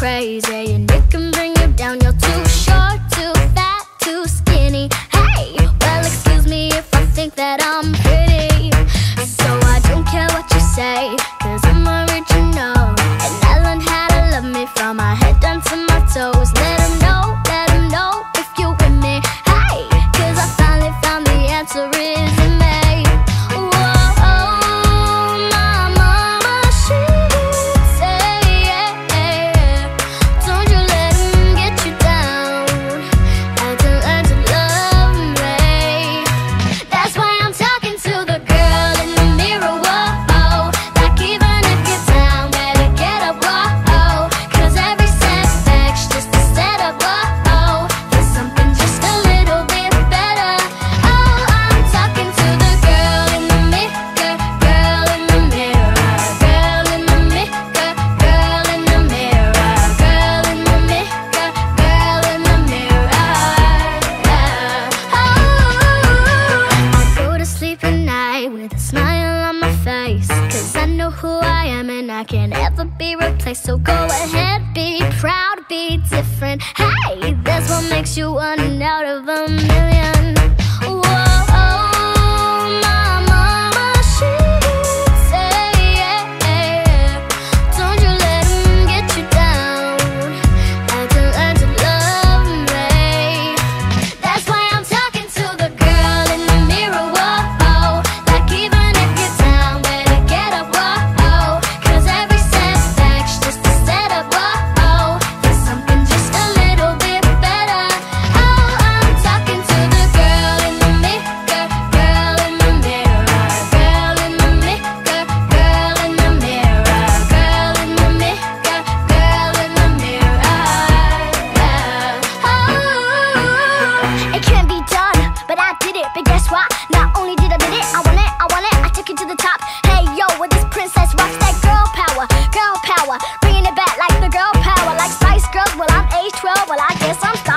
crazy. And it can bring you down, you're too away with a smile on my face. Cause I know who I am and I can ever be replaced. So go ahead, be proud, be different. Hey, that's what makes you one out of a million. I guess I'm.